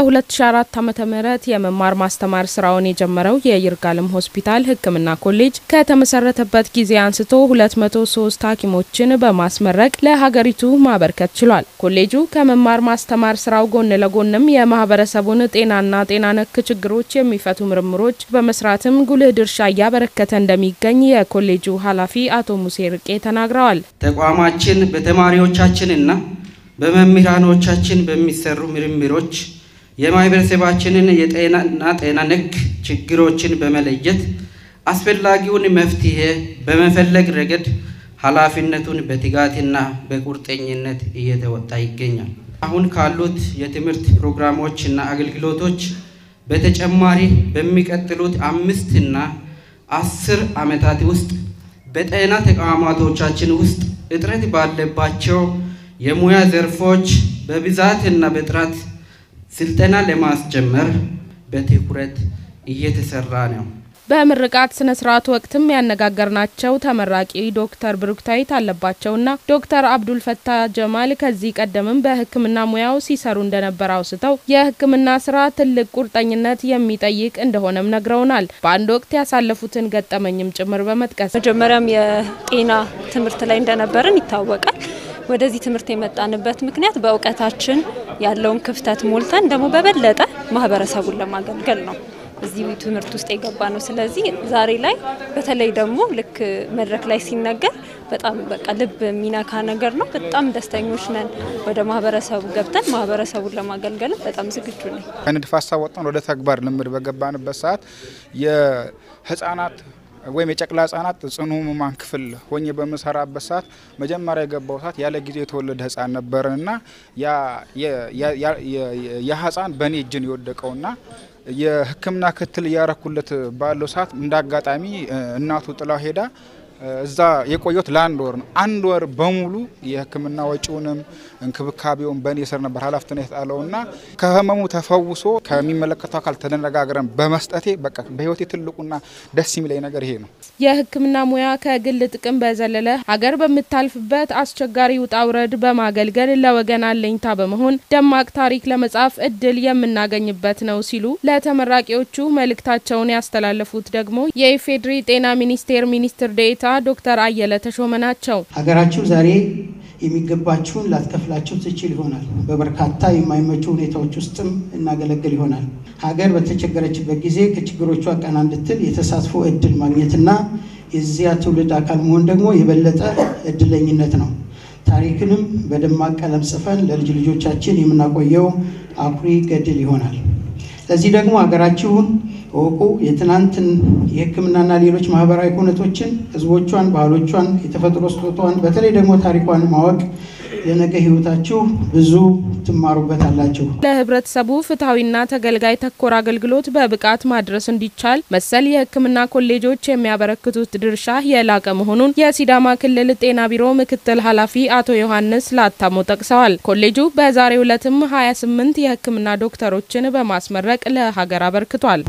በ2004 ዓ.ም የመማር ማስተማር ስራውን የጀመረው የይርጋለም ሆስፒታል ሕክምና ኮሌጅ ከተመሰረተበት ጊዜ አንስቶ 203 ሐኪሞችን በማስመረቅ ለሀገሪቱ ማበርከት ችሏል። ኮሌጁ ከመማር ማስተማር ስራው ጎን ለጎንም የማህበረሰቡን ጤናና ጤና ነክ ችግሮች የሚፈቱ ምርምሮች በመስራትም ጉልህ ድርሻ እያበረከተ እንደሚገኝ የኮሌጁ ኃላፊ አቶ ሙሴ ርቄ ተናግረዋል። ተቋማችን በተማሪዎቻችንና በመምህራኖቻችን በሚሰሩ ምርምሮች የማህበረሰባችንን የጤናና ጤና ነክ ችግሮችን በመለየት አስፈላጊውን መፍትሄ በመፈለግ ረገድ ኃላፊነቱን በትጋትና በቁርጠኝነት እየተወጣ ይገኛል። አሁን ካሉት የትምህርት ፕሮግራሞች እና አገልግሎቶች በተጨማሪ በሚቀጥሉት አምስት እና አስር ዓመታት ውስጥ በጤና ተቋማቶቻችን ውስጥ እጥረት ባለባቸው የሙያ ዘርፎች በብዛትና በጥራት ስልጠና ለማስጀመር በትኩረት እየተሰራ ነው። በምርቃት ስነ ስርዓት ወቅትም ያነጋገርናቸው ተመራቂ ዶክተር ብሩክታዊት አለባቸውና ዶክተር አብዱል ፈታ ጀማል ከዚህ ቀደምም በሕክምና ሙያው ሲሰሩ እንደነበር አውስተው የሕክምና ስራ ትልቅ ቁርጠኝነት የሚጠይቅ እንደሆነም ነግረውናል። በአንድ ወቅት ያሳለፉትን ገጠመኝም ጭምር በመጥቀስ መጀመሪያም የጤና ትምህርት ላይ እንደነበርን ይታወቃል። ወደዚህ ትምህርት የመጣንበት ምክንያት በእውቀታችን ያለውን ክፍተት ሞልተን ደግሞ በበለጠ ማህበረሰቡን ለማገልገል ነው እዚህ ትምህርት ውስጥ የገባ ነው። ስለዚህ ዛሬ ላይ በተለይ ደግሞ ልክ መድረክ ላይ ሲነገር በጣም በቃ ልብ የሚነካ ነገር ነው። በጣም ደስተኞች ነን። ወደ ማህበረሰቡ ገብተን ማህበረሰቡን ለማገልገልም በጣም ዝግጁ ነኝ። ከንድፍ ሀሳብ ወጥተን ወደ ተግባር ልምድ በገባንበት ሰዓት የህፃናት ወይም የጨቅላ ህጻናት ጽኑ ህሙማን ክፍል ሆኜ በምሰራበት ሰዓት መጀመሪያ የገባው ሰዓት ያለ ጊዜ የተወለደ ህጻን ነበርና ያ ህጻን በእኔ እጅን የወደቀውና የሕክምና ክትል እያረኩለት ባለው ሰዓት እንደ አጋጣሚ እናቱ ጥላው ሄዳ እዛ የቆየሁት ለአንድ ወር ነው። አንድ ወር በሙሉ የሕክምና ወጪውንም እንክብካቤውን በእኔ ስር ነበር ኃላፊነት የጣለውና ከህመሙ ተፈውሶ ከሚመለከተው አካል ተነጋግረን በመስጠቴ በቃ በህይወቴ ትልቁና ደስ የሚለኝ ነገር ይሄ ነው። የሕክምና ሙያ ከግል ጥቅም በዘለለ ሀገር በምታልፍበት አስቸጋሪ ውጣ ውረድ በማገልገል ለወገን አለኝታ በመሆን ደማቅ ታሪክ ለመጻፍ እድል የምናገኝበት ነው ሲሉ ለተመራቂዎቹ መልእክታቸውን ያስተላለፉት ደግሞ የኢፌዴሪ ጤና ሚኒስቴር ሚኒስትር ዴኤታ ዶክተር አየለ ተሾመ ናቸው። ሀገራችሁ ዛሬ የሚገባችሁን ላትከፍላችሁ ትችል ይሆናል። በበርካታ የማይመቹ ሁኔታዎች ውስጥም እናገለግል ይሆናል። ሀገር በተቸገረችበት ጊዜ ከችግሮቿ ቀና እንድትል የተሳትፎ እድል ማግኘትና የዚያ ትውልድ አካል መሆን ደግሞ የበለጠ እድለኝነት ነው። ታሪክንም በደማቅ ቀለም ጽፈን ለልጅ ልጆቻችን የምናቆየው አኩሪ ገድል ይሆናል። ለዚህ ደግሞ ሀገራችሁን እወቁ። የትናንትን የሕክምናና ሌሎች ማህበራዊ ኩነቶችን፣ ህዝቦቿን፣ ባህሎቿን፣ የተፈጥሮ ስጦታዋን በተለይ ደግሞ ታሪኳን ማወቅ ለነገ ህይወታችሁ ብዙ ትማሩበታላችሁ። ለህብረተሰቡ ፍትሐዊና ተገልጋይ ተኮር አገልግሎት በብቃት ማድረስ እንዲቻል መሰል የሕክምና ኮሌጆች የሚያበረክቱት ድርሻ የላቀ መሆኑን የሲዳማ ክልል ጤና ቢሮ ምክትል ኃላፊ አቶ ዮሐንስ ላታሞ ጠቅሰዋል። ኮሌጁ በዛሬው ዕለትም 28 የሕክምና ዶክተሮችን በማስመረቅ ለሀገር አበርክቷል።